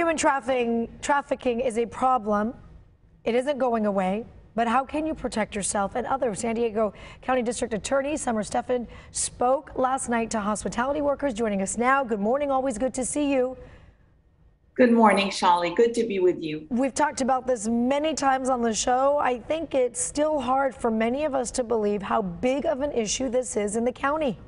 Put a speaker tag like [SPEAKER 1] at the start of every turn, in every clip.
[SPEAKER 1] Human trafficking, trafficking is a problem. It isn't going away. But how can you protect yourself and others? San Diego County District Attorney Summer Stephan spoke last night to hospitality workers. Joining us now. Good morning. Always good to see you.
[SPEAKER 2] Good morning, Shali. Good to be with you.
[SPEAKER 1] We've talked about this many times on the show. I think it's still hard for many of us to believe how big of an issue this is in the county.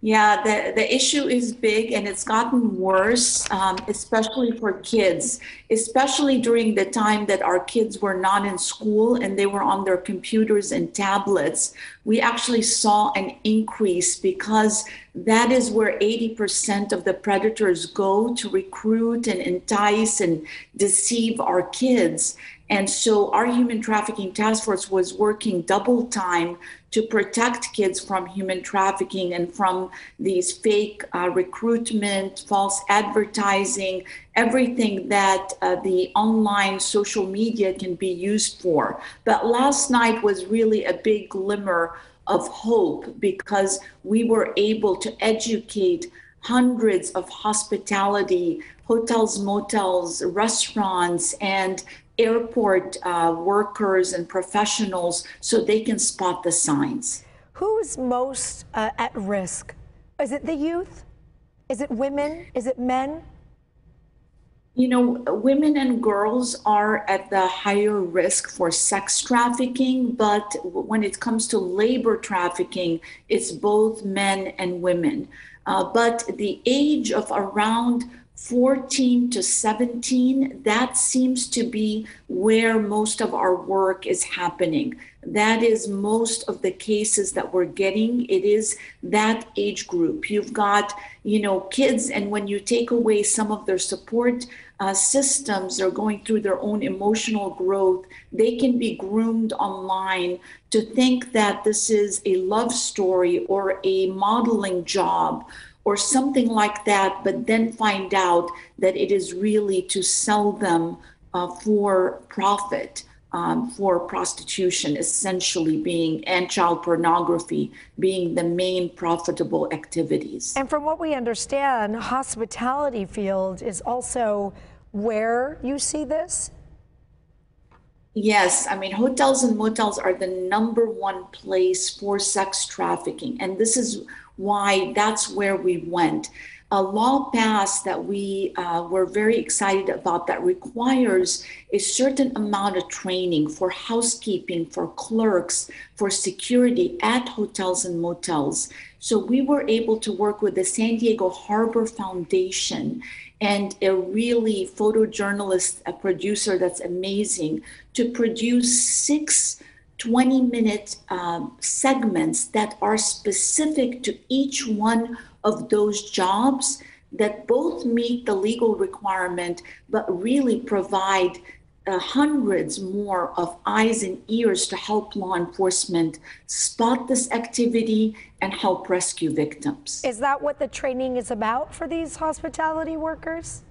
[SPEAKER 2] Yeah, the, the issue is big and it's gotten worse, um, especially for kids, especially during the time that our kids were not in school and they were on their computers and tablets. We actually saw an increase because that is where 80% of the predators go to recruit and entice and deceive our kids. And so our human trafficking task force was working double time to protect kids from human trafficking and from these fake uh, recruitment, false advertising, everything that uh, the online social media can be used for. But last night was really a big glimmer of hope because we were able to educate hundreds of hospitality, hotels, motels, restaurants, and airport uh, workers and professionals so they can spot the signs.
[SPEAKER 1] Who's most uh, at risk? Is it the youth? Is it women? Is it men?
[SPEAKER 2] You know, women and girls are at the higher risk for sex trafficking, but when it comes to labor trafficking, it's both men and women. Uh, but the age of around 14 to 17, that seems to be where most of our work is happening. That is most of the cases that we're getting. It is that age group. You've got, you know, kids, and when you take away some of their support uh, systems, they're going through their own emotional growth. They can be groomed online to think that this is a love story or a modeling job or something like that, but then find out that it is really to sell them uh, for profit. Um, for prostitution essentially being and child pornography being the main profitable activities.
[SPEAKER 1] And from what we understand, hospitality field is also where you see this.
[SPEAKER 2] Yes, I mean hotels and motels are the number one place for sex trafficking, and this is why that's where we went. A law passed that we uh, were very excited about that requires a certain amount of training for housekeeping, for clerks, for security at hotels and motels. So we were able to work with the San Diego Harbor Foundation and a really photojournalist, a producer that's amazing to produce six 20 minute um, segments that are specific to each one of those jobs that both meet the legal requirement but really provide uh, hundreds more of eyes and ears to help law enforcement spot this activity and help rescue victims.
[SPEAKER 1] Is that what the training is about for these hospitality workers?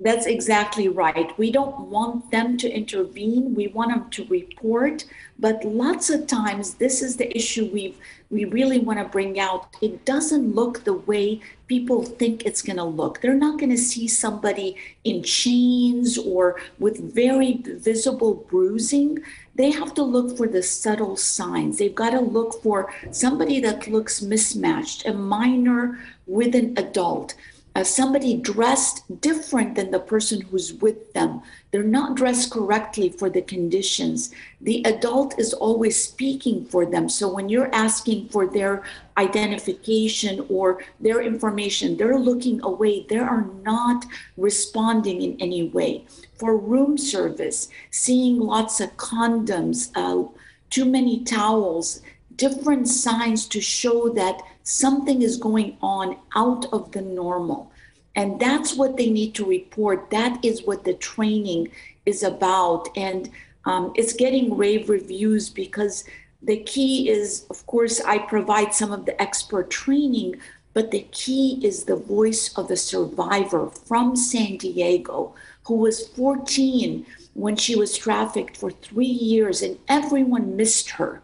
[SPEAKER 2] That's exactly right. We don't want them to intervene. We want them to report. But lots of times, this is the issue we we really want to bring out. It doesn't look the way people think it's going to look. They're not going to see somebody in chains or with very visible bruising. They have to look for the subtle signs. They've got to look for somebody that looks mismatched, a minor with an adult uh, somebody dressed different than the person who's with them. They're not dressed correctly for the conditions. The adult is always speaking for them. So when you're asking for their identification or their information, they're looking away. They are not responding in any way. For room service, seeing lots of condoms, uh, too many towels, different signs to show that something is going on out of the normal. And that's what they need to report. That is what the training is about. And um, it's getting rave reviews because the key is, of course, I provide some of the expert training, but the key is the voice of the survivor from San Diego who was 14 when she was trafficked for three years and everyone missed her,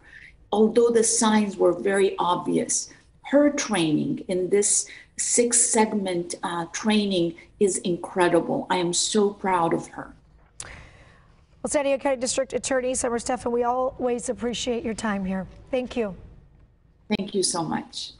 [SPEAKER 2] although the signs were very obvious her training in this six segment uh, training is incredible. I am so proud of her.
[SPEAKER 1] Well, San Diego County District Attorney Summer Stephan, we always appreciate your time here. Thank you.
[SPEAKER 2] Thank you so much.